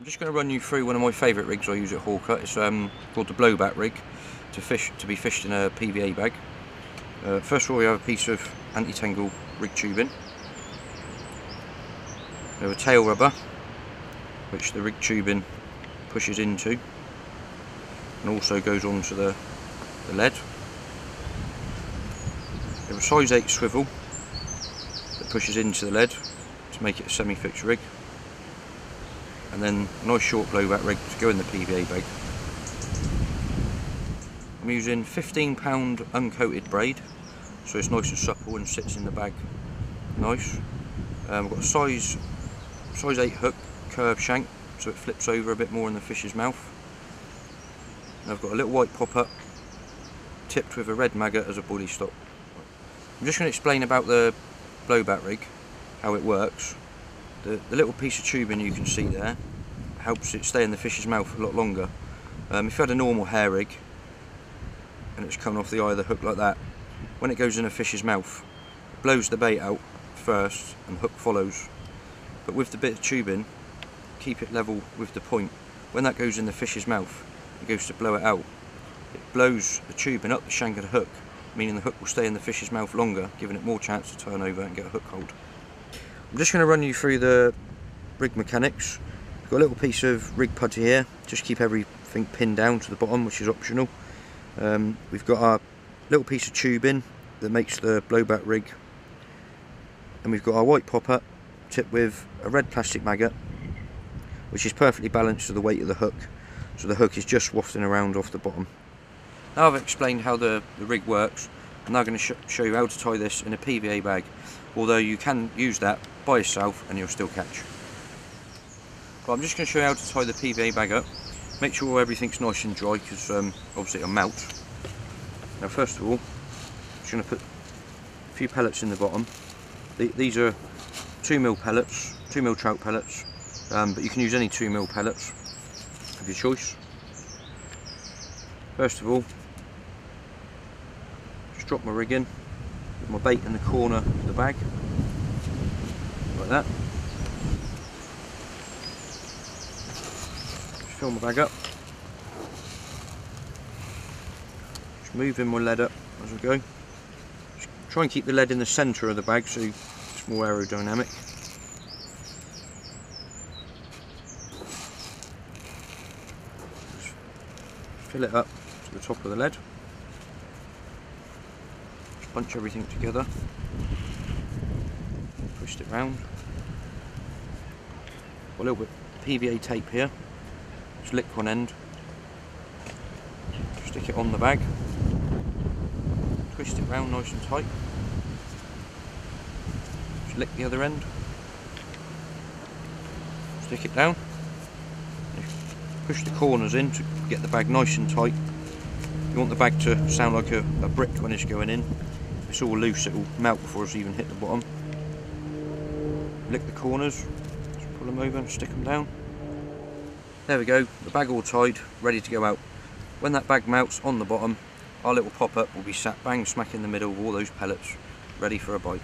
I'm just going to run you through one of my favourite rigs I use at Hawker. It's um, called the blowback rig to fish to be fished in a PVA bag. Uh, first of all we have a piece of anti-tangle rig tubing. We have a tail rubber which the rig tubing pushes into and also goes onto the, the lead. We have a size 8 swivel that pushes into the lead to make it a semi-fixed rig and then a nice short blowback rig to go in the PVA bag. I'm using 15 pound uncoated braid so it's nice and supple and sits in the bag nice. Um, I've got a size size 8 hook curved shank so it flips over a bit more in the fish's mouth. And I've got a little white pop-up tipped with a red maggot as a boilie stop. I'm just going to explain about the blowback rig, how it works. The, the little piece of tubing you can see there helps it stay in the fish's mouth a lot longer. Um, if you had a normal hair rig and it's coming off the eye of the hook like that, when it goes in a fish's mouth, it blows the bait out first and hook follows. But with the bit of tubing, keep it level with the point. When that goes in the fish's mouth, it goes to blow it out. It blows the tubing up the shank of the hook, meaning the hook will stay in the fish's mouth longer, giving it more chance to turn over and get a hook hold. I'm just going to run you through the rig mechanics. Got a little piece of rig putty here, just keep everything pinned down to the bottom, which is optional. Um, we've got our little piece of tubing that makes the blowback rig, and we've got our white popper tipped with a red plastic maggot, which is perfectly balanced to the weight of the hook, so the hook is just wafting around off the bottom. Now I've explained how the, the rig works, I'm now going to sh show you how to tie this in a PVA bag although you can use that by yourself and you'll still catch. But I'm just going to show you how to tie the PVA bag up. Make sure everything's nice and dry because um, obviously it'll melt. Now first of all, I'm just going to put a few pellets in the bottom. these are 2mm pellets, 2mm trout pellets, um, but you can use any 2mm pellets of your choice. First of all, just drop my rig in put my bait in the corner of the bag like that fill my bag up. Just moving my lead up as we go. Just try and keep the lead in the centre of the bag so it's more aerodynamic. Just fill it up to the top of the lead. Bunch everything together, twist it round. a little bit PVA tape here, just lick one end, stick it on the bag, twist it round nice and tight, just lick the other end, stick it down, push the corners in to get the bag nice and tight. You want the bag to sound like a, a brick when it's going in. If it's all loose it will melt before it's even hit the bottom. Lick the corners. Just pull them over and stick them down there we go the bag all tied ready to go out. When that bag melts on the bottom our little pop-up will be sat bang smack in the middle of all those pellets ready for a bite